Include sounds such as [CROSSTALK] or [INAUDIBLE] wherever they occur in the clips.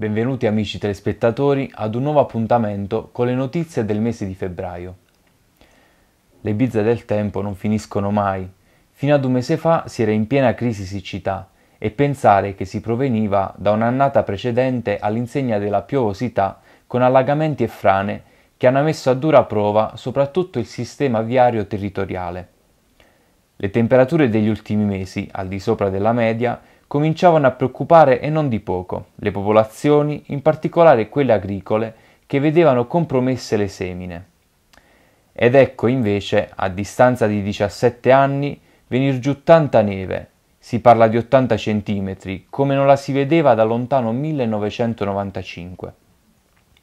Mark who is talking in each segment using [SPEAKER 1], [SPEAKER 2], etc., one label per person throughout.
[SPEAKER 1] Benvenuti amici telespettatori ad un nuovo appuntamento con le notizie del mese di febbraio. Le bizze del tempo non finiscono mai. Fino ad un mese fa si era in piena crisi siccità e pensare che si proveniva da un'annata precedente all'insegna della piovosità con allagamenti e frane che hanno messo a dura prova soprattutto il sistema viario territoriale. Le temperature degli ultimi mesi, al di sopra della media, cominciavano a preoccupare e non di poco le popolazioni, in particolare quelle agricole, che vedevano compromesse le semine. Ed ecco invece, a distanza di 17 anni, venir giù tanta neve, si parla di 80 centimetri, come non la si vedeva da lontano 1995.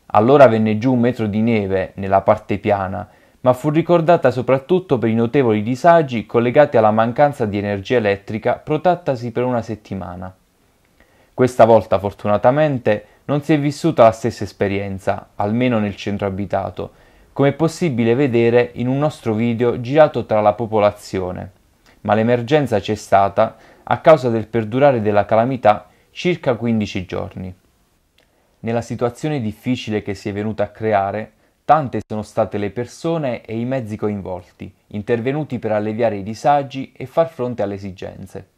[SPEAKER 1] Allora venne giù un metro di neve nella parte piana ma fu ricordata soprattutto per i notevoli disagi collegati alla mancanza di energia elettrica protrattasi per una settimana. Questa volta fortunatamente non si è vissuta la stessa esperienza, almeno nel centro abitato, come è possibile vedere in un nostro video girato tra la popolazione. Ma l'emergenza c'è stata a causa del perdurare della calamità circa 15 giorni. Nella situazione difficile che si è venuta a creare, Tante sono state le persone e i mezzi coinvolti, intervenuti per alleviare i disagi e far fronte alle esigenze.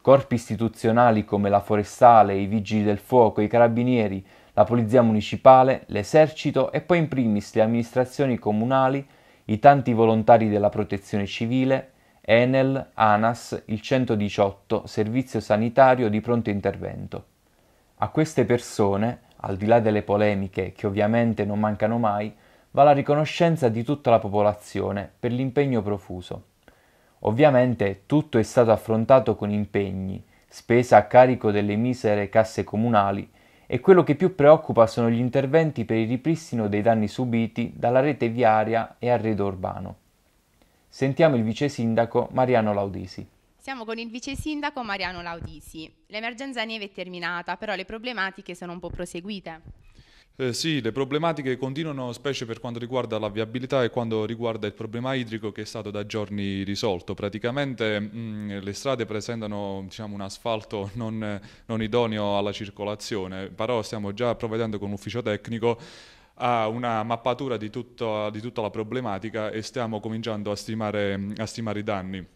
[SPEAKER 1] Corpi istituzionali come la Forestale, i Vigili del Fuoco, i Carabinieri, la Polizia Municipale, l'Esercito e poi in primis le amministrazioni comunali, i tanti volontari della Protezione Civile, Enel, ANAS, il 118, Servizio Sanitario di Pronto Intervento. A queste persone, al di là delle polemiche che ovviamente non mancano mai, va la riconoscenza di tutta la popolazione per l'impegno profuso. Ovviamente tutto è stato affrontato con impegni, spesa a carico delle misere casse comunali e quello che più preoccupa sono gli interventi per il ripristino dei danni subiti dalla rete viaria e arredo urbano. Sentiamo il vice sindaco Mariano Laudisi.
[SPEAKER 2] Siamo con il vice sindaco Mariano Laudisi. L'emergenza neve è terminata, però le problematiche sono un po' proseguite.
[SPEAKER 3] Eh, sì, le problematiche continuano specie per quanto riguarda la viabilità e quando riguarda il problema idrico che è stato da giorni risolto. Praticamente mh, mm, le strade presentano diciamo, un asfalto non, non, idoneo alla circolazione, però stiamo già provvedendo con l'ufficio tecnico a una mappatura di, tutto, di, tutta la problematica e stiamo cominciando a stimare, a stimare i danni.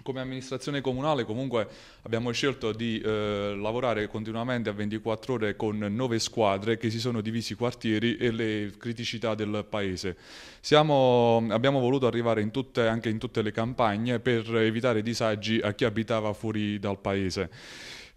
[SPEAKER 3] Come amministrazione comunale comunque abbiamo scelto di eh, lavorare continuamente a 24 ore con nove squadre che si sono divisi i quartieri e le criticità del paese. Siamo, abbiamo voluto arrivare in tutte, anche in tutte le campagne per evitare disagi a chi abitava fuori dal paese.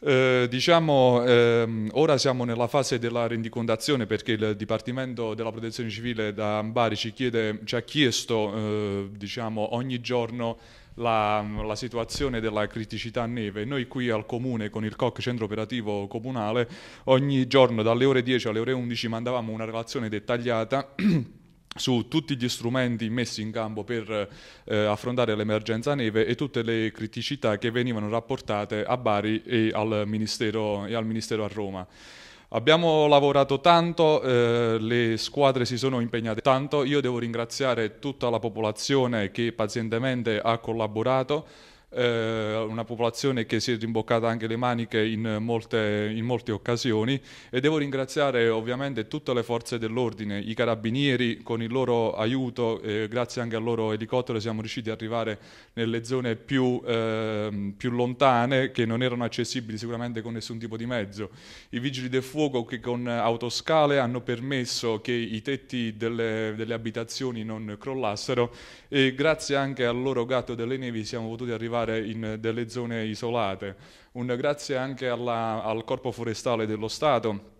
[SPEAKER 3] Eh, diciamo, ehm, ora siamo nella fase della rendicontazione perché il Dipartimento della Protezione Civile da Bari ci, chiede, ci ha chiesto eh, diciamo, ogni giorno la, la, situazione della criticità neve. Noi qui al comune con il COC centro operativo comunale ogni giorno dalle ore 10 alle ore 11 mandavamo una relazione dettagliata [CLEARS THROAT] su tutti gli strumenti messi in campo per eh, affrontare l'emergenza neve e tutte le criticità che venivano rapportate a Bari e al Ministero, e al Ministero a Roma. Abbiamo lavorato tanto, eh, le squadre si sono impegnate tanto, io devo ringraziare tutta la popolazione che pazientemente ha collaborato eh, una popolazione che si è rimboccata anche le maniche in molte, in molte occasioni e devo ringraziare ovviamente tutte le forze dell'ordine, i carabinieri con il loro aiuto, eh, grazie anche al loro elicottero siamo riusciti ad arrivare nelle zone più, eh, più lontane che non erano accessibili sicuramente con nessun tipo di mezzo. I vigili del fuoco che con autoscale hanno permesso che i tetti delle, delle abitazioni non crollassero e grazie anche al loro gatto delle nevi siamo potuti arrivare arrivare in delle zone isolate. Un grazie anche alla, al Corpo Forestale dello Stato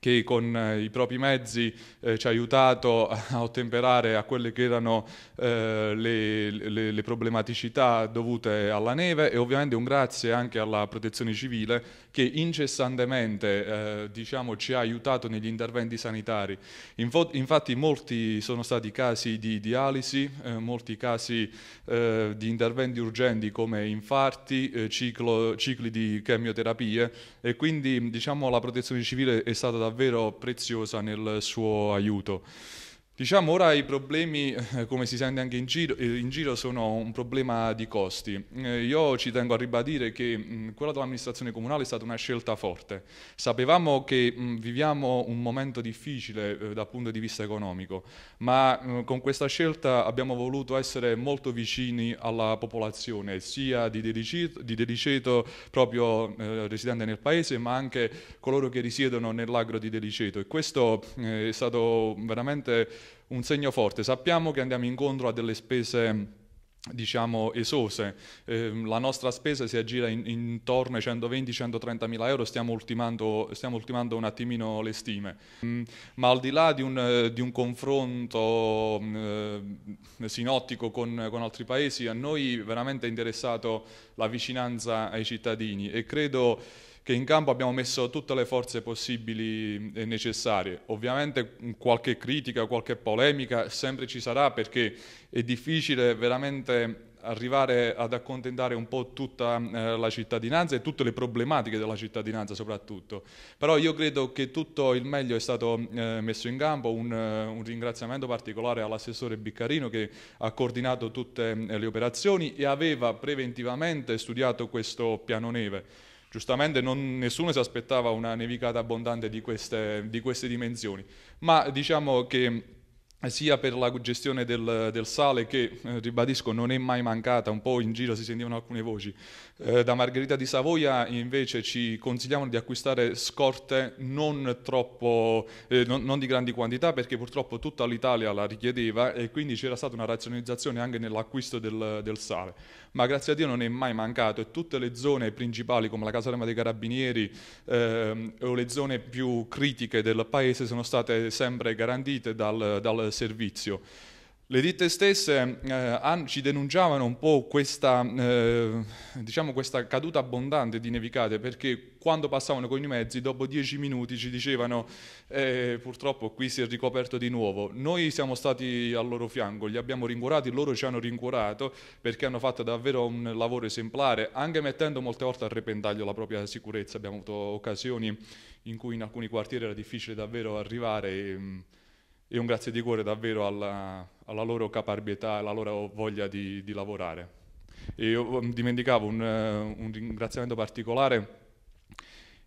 [SPEAKER 3] che con eh, i propri mezzi eh, ci ha aiutato a ottemperare a quelle che erano eh, le, le, le, problematicità dovute alla neve e ovviamente un grazie anche alla protezione civile che incessantemente eh, diciamo, ci ha aiutato negli interventi sanitari. Info, infatti molti sono stati casi di dialisi, eh, molti casi eh, di interventi urgenti come infarti, ciclo, cicli di chemioterapie e quindi diciamo, la protezione civile è stata davvero preziosa nel suo aiuto. Diciamo ora i problemi, eh, come si sente anche in giro, eh, in giro sono un problema di costi. Eh, io ci tengo a ribadire che mh, quella dell'amministrazione comunale è stata una scelta forte. Sapevamo che mh, viviamo un momento difficile dal punto di vista economico, ma mh, con questa scelta abbiamo voluto essere molto vicini alla popolazione, sia di Deliceto, di Deliceto proprio residente nel paese, ma anche coloro che risiedono nell'agro di Deliceto. E questo è stato veramente un segno forte. Sappiamo che andiamo incontro a delle spese diciamo esose, eh, la nostra spesa si aggira in, intorno ai 120-130 mila euro, stiamo ultimando, stiamo ultimando, un attimino le stime, mm, ma al di là di un, di un confronto eh, sinottico con, con, altri paesi, a noi veramente è interessato la vicinanza ai cittadini e credo che in campo abbiamo messo tutte le forze possibili e necessarie. Ovviamente qualche critica, qualche polemica sempre ci sarà perché è difficile veramente arrivare ad accontentare un po' tutta eh, la cittadinanza e tutte le problematiche della cittadinanza soprattutto. Però io credo che tutto il meglio è stato eh, messo in campo, un, uh, un, ringraziamento particolare all'assessore Biccarino che ha coordinato tutte eh, le operazioni e aveva preventivamente studiato questo piano neve Giustamente non, nessuno si aspettava una nevicata abbondante di queste, di queste dimensioni, ma diciamo che sia per la gestione del, del sale che, eh, ribadisco, non è mai mancata, un po' in giro si sentivano alcune voci. Eh, da Margherita di Savoia invece ci consigliamo di acquistare scorte non, troppo, eh, non, non di grandi quantità perché purtroppo tutta l'Italia la richiedeva e quindi c'era stata una razionalizzazione anche nell'acquisto del, del, sale. Ma grazie a Dio non è mai mancato e tutte le zone principali come la Caserma dei Carabinieri eh, o le zone più critiche del paese sono state sempre garantite dal, dal servizio. Le ditte stesse eh, ci denunciavano un po' questa, eh, diciamo questa, caduta abbondante di nevicate perché quando passavano con i mezzi dopo dieci minuti ci dicevano eh, purtroppo qui si è ricoperto di nuovo. Noi siamo stati al loro fianco, li abbiamo rincuorati, loro ci hanno rincuorato perché hanno fatto davvero un lavoro esemplare anche mettendo molte volte a repentaglio la propria sicurezza. Abbiamo avuto occasioni in cui in alcuni quartieri era difficile davvero arrivare. E, e un grazie di cuore davvero alla, alla loro caparbietà e alla loro voglia di, di lavorare. E io um, dimenticavo un, uh, un, ringraziamento particolare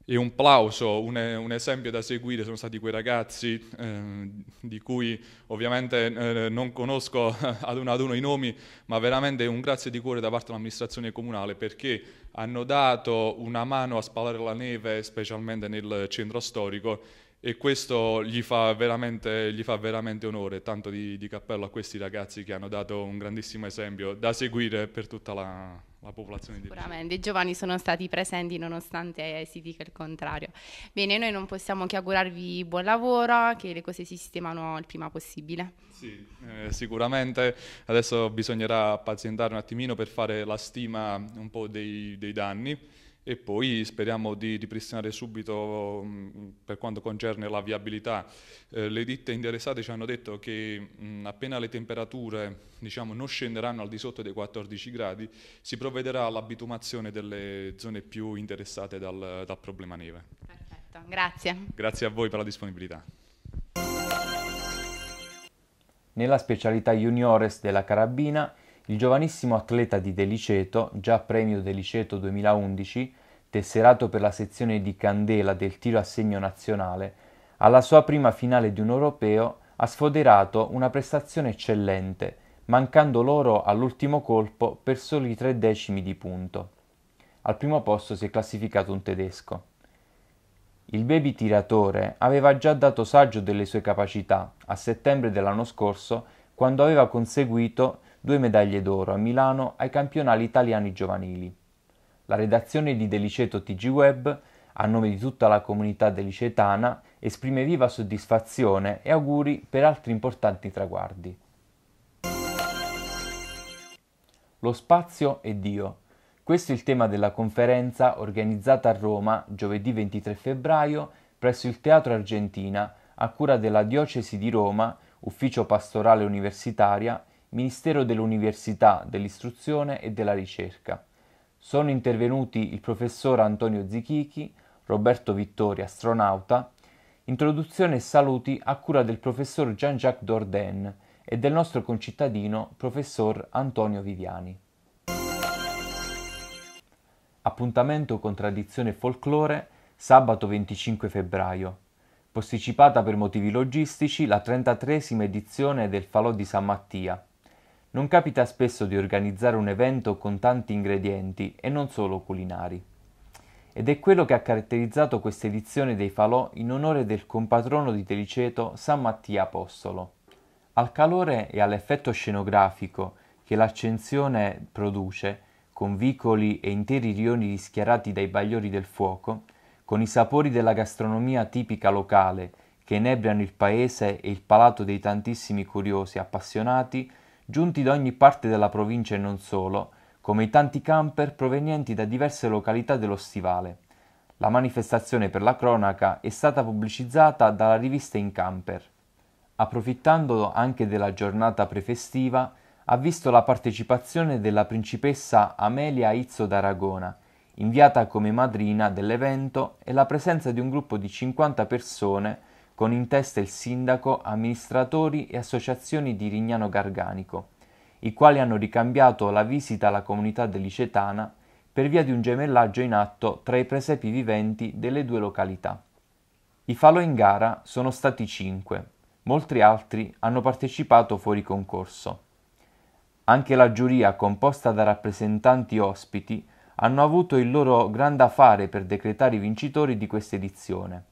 [SPEAKER 3] e un plauso, un, un, esempio da seguire sono stati quei ragazzi eh, di cui ovviamente eh, non conosco [LAUGHS] ad uno ad uno i nomi, ma veramente un grazie di cuore da parte dell'amministrazione comunale perché hanno dato una mano a spalare la neve, specialmente nel centro storico, e questo gli fa veramente, gli fa veramente onore, tanto di, di, cappello a questi ragazzi che hanno dato un grandissimo esempio da seguire per tutta la, la popolazione
[SPEAKER 2] di Sicuramente, i giovani sono stati presenti nonostante si dica il contrario. Bene, noi non possiamo che augurarvi buon lavoro, che le cose si sistemano il prima possibile.
[SPEAKER 3] Sì, eh, sicuramente adesso bisognerà pazientare un attimino per fare la stima un po' dei, dei danni e poi speriamo di ripristinare subito mh, per quanto concerne la viabilità. Eh, le ditte interessate ci hanno detto che mh, appena le temperature diciamo, non scenderanno al di sotto dei 14 gradi si provvederà all'abitumazione delle zone più interessate dal, dal problema neve.
[SPEAKER 2] Perfetto, grazie.
[SPEAKER 3] Grazie a voi per la disponibilità.
[SPEAKER 1] Nella specialità juniores della carabina il giovanissimo atleta di Deliceto, già premio Deliceto 2011, tesserato per la sezione di candela del tiro a segno nazionale, alla sua prima finale di un europeo ha sfoderato una prestazione eccellente, mancando loro all'ultimo colpo per soli tre decimi di punto. Al primo posto si è classificato un tedesco. Il baby tiratore aveva già dato saggio delle sue capacità a settembre dell'anno scorso quando aveva conseguito due medaglie d'oro a Milano ai campionati italiani giovanili. La redazione di Deliceto TG Web, a nome di tutta la comunità delicetana, esprime viva soddisfazione e auguri per altri importanti traguardi. Lo spazio e Dio. Questo è il tema della conferenza organizzata a Roma giovedì 23 febbraio presso il Teatro Argentina a cura della Diocesi di Roma, Ufficio Pastorale Universitaria Ministero dell'Università, dell'Istruzione e della Ricerca. Sono intervenuti il professor Antonio Zichichi, Roberto Vittori, astronauta, Introduzione e saluti a cura del professor Jean-Jacques Dordain e del nostro concittadino professor Antonio Viviani. Appuntamento con tradizione e folklore sabato 25 febbraio. Posticipata per motivi logistici la 33esima edizione del Falò di San Mattia. Non capita spesso di organizzare un evento con tanti ingredienti e non solo culinari. Ed è quello che ha caratterizzato questa edizione dei Falò in onore del compatrono di Teliceto San Mattia Apostolo. Al calore e all'effetto scenografico che l'accensione produce, con vicoli e interi rioni rischiarati dai bagliori del fuoco, con i sapori della gastronomia tipica locale che inebriano il paese e il palato dei tantissimi curiosi appassionati, giunti da ogni parte della provincia e non solo, come i tanti camper provenienti da diverse località dello stivale. La manifestazione per la cronaca è stata pubblicizzata dalla rivista In Camper. Approfittando anche della giornata prefestiva, ha visto la partecipazione della principessa Amelia Izzo d'Aragona, inviata come madrina dell'evento, e la presenza di un gruppo di 50 persone con in testa il sindaco, amministratori e associazioni di Rignano Garganico, i quali hanno ricambiato la visita alla comunità delicetana per via di un gemellaggio in atto tra i presepi viventi delle due località. I falò in gara sono stati cinque, molti altri hanno partecipato fuori concorso. Anche la giuria, composta da rappresentanti ospiti, hanno avuto il loro grande affare per decretare i vincitori di questa edizione.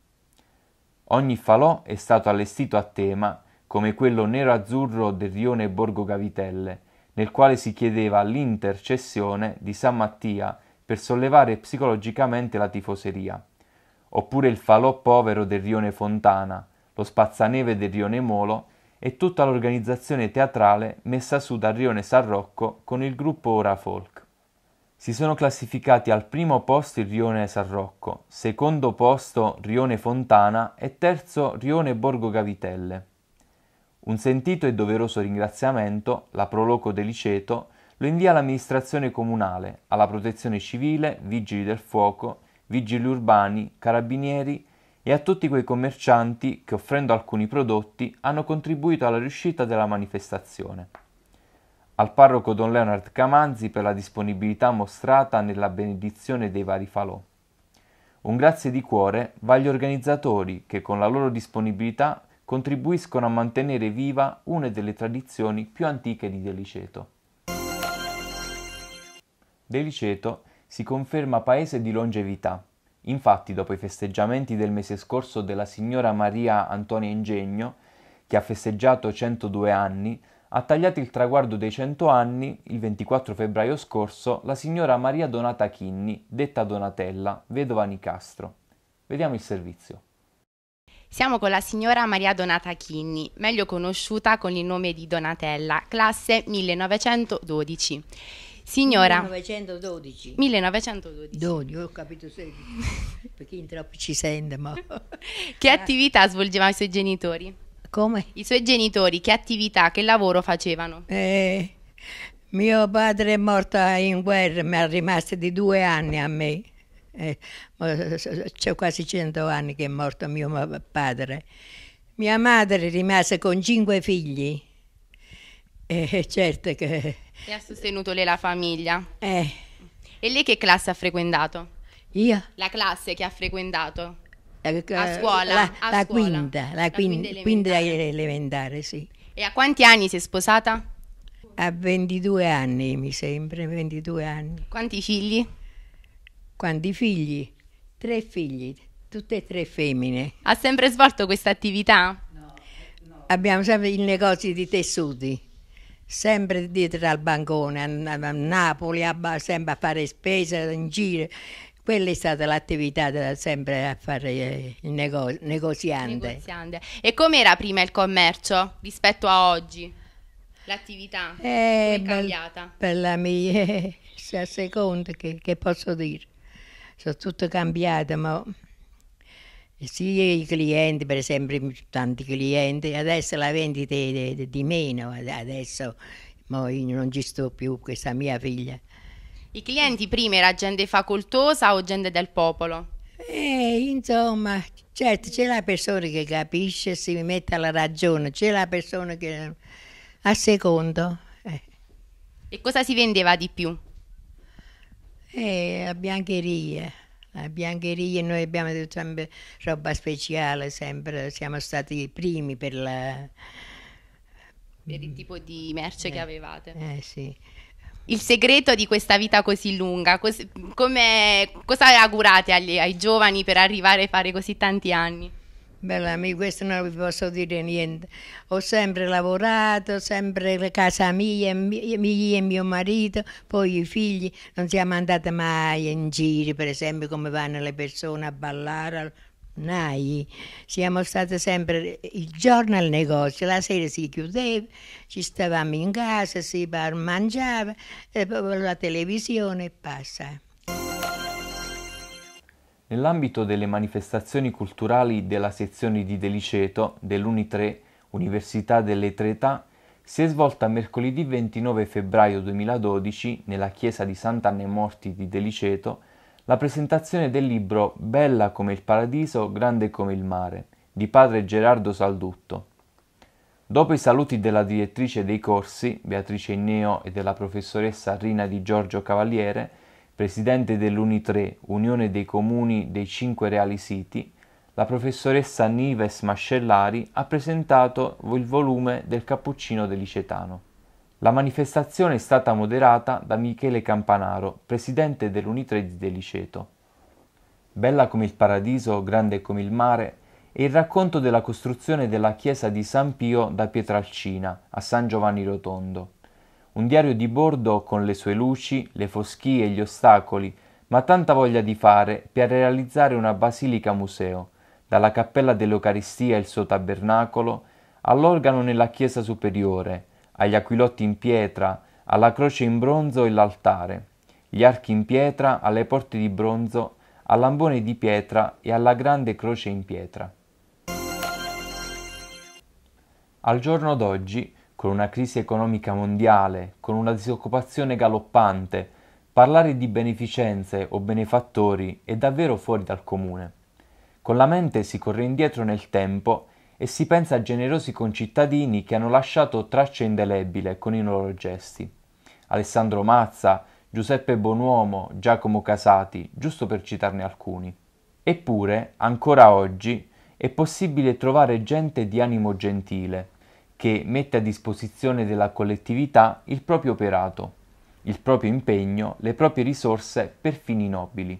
[SPEAKER 1] Ogni falò è stato allestito a tema, come quello nero-azzurro del rione Borgo Gavitelle, nel quale si chiedeva l'intercessione di San Mattia per sollevare psicologicamente la tifoseria, oppure il falò povero del rione Fontana, lo spazzaneve del rione Molo e tutta l'organizzazione teatrale messa su dal rione San Rocco con il gruppo Ora Folk. Si sono classificati al primo posto il Rione San Rocco, secondo posto Rione Fontana e terzo Rione Borgo Gavitelle. Un sentito e doveroso ringraziamento, la Proloco Deliceto, lo invia all'amministrazione comunale, alla protezione civile, vigili del fuoco, vigili urbani, carabinieri e a tutti quei commercianti che offrendo alcuni prodotti hanno contribuito alla riuscita della manifestazione al parroco Don Leonard Camanzi per la disponibilità mostrata nella benedizione dei vari falò. Un grazie di cuore va agli organizzatori che con la loro disponibilità contribuiscono a mantenere viva una delle tradizioni più antiche di Deliceto. Deliceto si conferma paese di longevità. Infatti, dopo i festeggiamenti del mese scorso della signora Maria Antonia Ingegno, che ha festeggiato 102 anni, ha tagliato il traguardo dei 100 anni, il 24 febbraio scorso, la signora Maria Donata Chinni, detta Donatella, vedova Nicastro. Vediamo il servizio.
[SPEAKER 2] Siamo con la signora Maria Donata Chinni, meglio conosciuta con il nome di Donatella, classe 1912. Signora
[SPEAKER 4] 1912.
[SPEAKER 2] 1912.
[SPEAKER 4] 12, ho capito 16. [LAUGHS] Perché in troppi ci sente, ma...
[SPEAKER 2] Che attività svolgevano i suoi genitori?
[SPEAKER 4] Come?
[SPEAKER 2] I suoi genitori che attività, che lavoro facevano?
[SPEAKER 4] Eh, mio padre è morto in guerra, mi è rimasto di due anni a me. Eh, c'è quasi cento anni che è morto mio padre. Mia madre rimase con cinque figli. Eh, certo che...
[SPEAKER 2] E ha sostenuto lei la famiglia?
[SPEAKER 4] Eh.
[SPEAKER 2] E lei che classe ha frequentato?
[SPEAKER 4] Io?
[SPEAKER 2] La classe che ha frequentato? A scuola?
[SPEAKER 4] La,
[SPEAKER 2] a
[SPEAKER 4] la
[SPEAKER 2] scuola.
[SPEAKER 4] quinta, la,
[SPEAKER 2] La
[SPEAKER 4] quinta,
[SPEAKER 2] quinta
[SPEAKER 4] quinta
[SPEAKER 2] elementare.
[SPEAKER 4] elementare, sì.
[SPEAKER 2] E a quanti anni si è sposata?
[SPEAKER 4] A 22 anni, mi sembra, 22 anni.
[SPEAKER 2] Quanti figli?
[SPEAKER 4] Quanti figli? Tre figli, tutte e tre femmine.
[SPEAKER 2] Ha sempre svolto questa attività?
[SPEAKER 4] Abbiamo sempre il negozio di tessuti, sempre dietro al bancone, a, a Napoli, a, sempre a fare spese in giro. Quella è stata l'attività da sempre a fare eh, il nego- negoziante.
[SPEAKER 2] Negoziante. E com'era prima il commercio rispetto a oggi? L'attività?
[SPEAKER 4] Eh, bel-
[SPEAKER 2] cambiata?
[SPEAKER 4] per la mia [LAUGHS] a seconda che, che posso dire. Sono tutto cambiato, ma sì, i clienti, per esempio, tanti clienti, adesso la vendita è di, di meno, adesso non ci sto più, questa mia figlia.
[SPEAKER 2] I clienti prima era gente facoltosa o gente del popolo?
[SPEAKER 4] E insomma, certo, c'è la persona che capisce, si mette alla ragione, c'è la persona che a secondo. Eh.
[SPEAKER 2] E cosa si vendeva di più?
[SPEAKER 4] E la biancheria. La biancheria noi abbiamo sempre roba speciale, sempre siamo stati i primi per la...
[SPEAKER 2] Per il tipo di merce
[SPEAKER 4] eh,
[SPEAKER 2] che avevate.
[SPEAKER 4] Eh sì.
[SPEAKER 2] Il segreto di questa vita così lunga, cos- cosa augurate agli, ai giovani per arrivare a fare così tanti anni?
[SPEAKER 4] Bella amica, questo non vi posso dire niente. Ho sempre lavorato, sempre la casa mia, mia e mio marito, poi i figli. Non siamo andati mai in giro, per esempio, come vanno le persone a ballare. Mai. Siamo stati sempre il giorno al negozio, la sera si chiudeva, ci stavamo in casa, si mangiava, e poi la televisione passa.
[SPEAKER 1] Nell'ambito delle manifestazioni culturali della sezione di Deliceto dell'Uni3 Università delle Tre Età si è svolta mercoledì 29 febbraio 2012 nella chiesa di Sant'Anne Morti di Deliceto la presentazione del libro Bella come il paradiso, grande come il mare di padre Gerardo Saldutto. Dopo i saluti della direttrice dei corsi, Beatrice Inneo, e della professoressa Rina Di Giorgio Cavaliere, presidente dell'Uni3, Unione dei Comuni dei Cinque Reali Siti, la professoressa Nives Mascellari ha presentato il volume del Cappuccino Delicetano. La manifestazione è stata moderata da Michele Campanaro, presidente dell'Uni3 di Deliceto. Bella come il paradiso, grande come il mare, è il racconto della costruzione della chiesa di San Pio da Pietralcina a San Giovanni Rotondo. Un diario di bordo con le sue luci, le foschie e gli ostacoli, ma tanta voglia di fare per realizzare una basilica museo, dalla cappella dell'Eucaristia e il suo tabernacolo, all'organo nella chiesa superiore, agli aquilotti in pietra, alla croce in bronzo e l'altare, gli archi in pietra, alle porte di bronzo, all'ambone di pietra e alla grande croce in pietra. Al giorno d'oggi, con una crisi economica mondiale, con una disoccupazione galoppante, parlare di beneficenze o benefattori è davvero fuori dal comune. Con la mente si corre indietro nel tempo e si pensa a generosi concittadini che hanno lasciato traccia indelebile con i loro gesti. Alessandro Mazza, Giuseppe Bonuomo, Giacomo Casati, giusto per citarne alcuni. Eppure, ancora oggi, è possibile trovare gente di animo gentile, che mette a disposizione della collettività il proprio operato, il proprio impegno, le proprie risorse per fini nobili.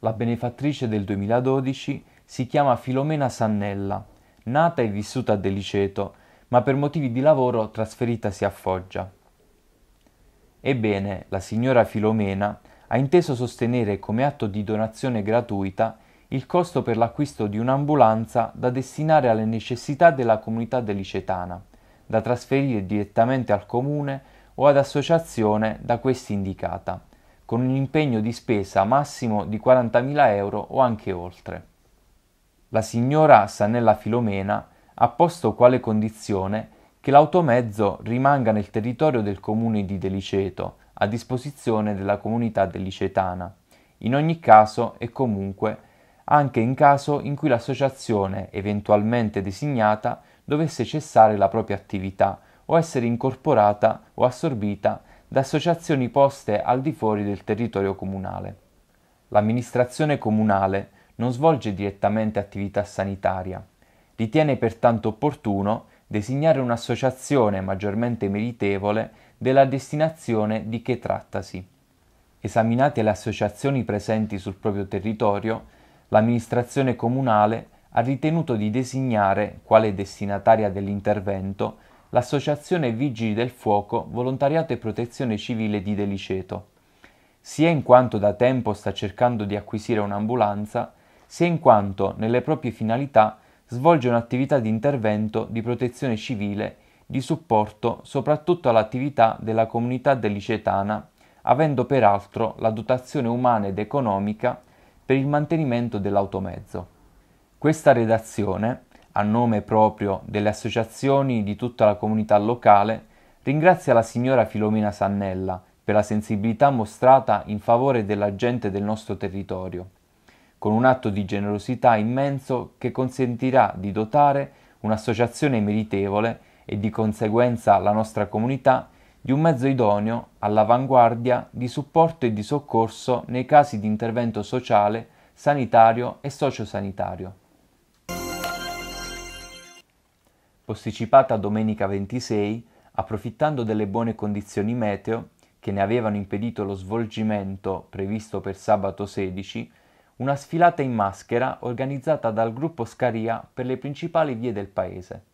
[SPEAKER 1] La benefattrice del 2012 si chiama Filomena Sannella, nata e vissuta a Deliceto, ma per motivi di lavoro trasferitasi a Foggia. Ebbene, la signora Filomena ha inteso sostenere come atto di donazione gratuita il costo per l'acquisto di un'ambulanza da destinare alle necessità della comunità delicetana da trasferire direttamente al comune o ad associazione da questi indicata, con un impegno di spesa massimo di 40.000 euro o anche oltre. La signora Sanella Filomena ha posto quale condizione che l'automezzo rimanga nel territorio del comune di Deliceto, a disposizione della comunità delicetana, in ogni caso e comunque anche in caso in cui l'associazione eventualmente designata dovesse cessare la propria attività o essere incorporata o assorbita da associazioni poste al di fuori del territorio comunale. L'amministrazione comunale non svolge direttamente attività sanitaria. Ritiene pertanto opportuno designare un'associazione maggiormente meritevole della destinazione di che trattasi. Esaminate le associazioni presenti sul proprio territorio, l'amministrazione comunale ha ritenuto di designare quale destinataria dell'intervento l'Associazione Vigili del Fuoco Volontariato e Protezione Civile di Deliceto, sia in quanto da tempo sta cercando di acquisire un'ambulanza, sia in quanto nelle proprie finalità svolge un'attività di intervento di protezione civile di supporto soprattutto all'attività della comunità delicetana, avendo peraltro la dotazione umana ed economica per il mantenimento dell'automezzo. Questa redazione, a nome proprio delle associazioni di tutta la comunità locale, ringrazia la signora Filomena Sannella per la sensibilità mostrata in favore della gente del nostro territorio. Con un atto di generosità immenso che consentirà di dotare un'associazione meritevole e di conseguenza la nostra comunità di un mezzo idoneo all'avanguardia di supporto e di soccorso nei casi di intervento sociale, sanitario e sociosanitario. Posticipata domenica 26, approfittando delle buone condizioni meteo che ne avevano impedito lo svolgimento previsto per sabato 16, una sfilata in maschera organizzata dal gruppo Scaria per le principali vie del paese.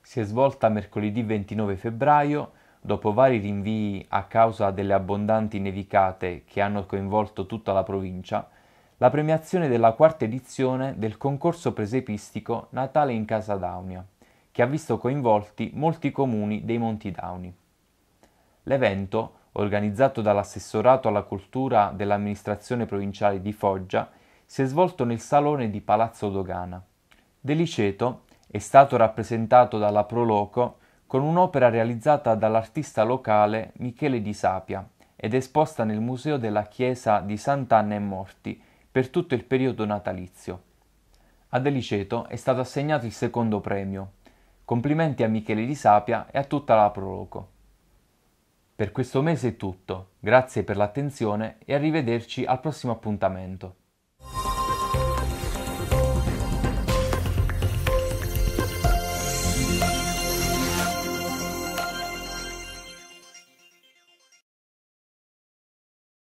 [SPEAKER 1] Si è svolta mercoledì 29 febbraio, dopo vari rinvii a causa delle abbondanti nevicate che hanno coinvolto tutta la provincia, la premiazione della quarta edizione del concorso presepistico Natale in Casa Daunia, che ha visto coinvolti molti comuni dei Monti Dauni. L'evento organizzato dall'assessorato alla cultura dell'amministrazione provinciale di Foggia, si è svolto nel salone di Palazzo Dogana. Deliceto è stato rappresentato dalla Proloco con un'opera realizzata dall'artista locale Michele Di Sapia ed esposta nel Museo della Chiesa di Sant'Anna e Morti per tutto il periodo natalizio. A Deliceto è stato assegnato il secondo premio. Complimenti a Michele Di Sapia e a tutta la Proloco. Per questo mese è tutto, grazie per l'attenzione e arrivederci al prossimo appuntamento.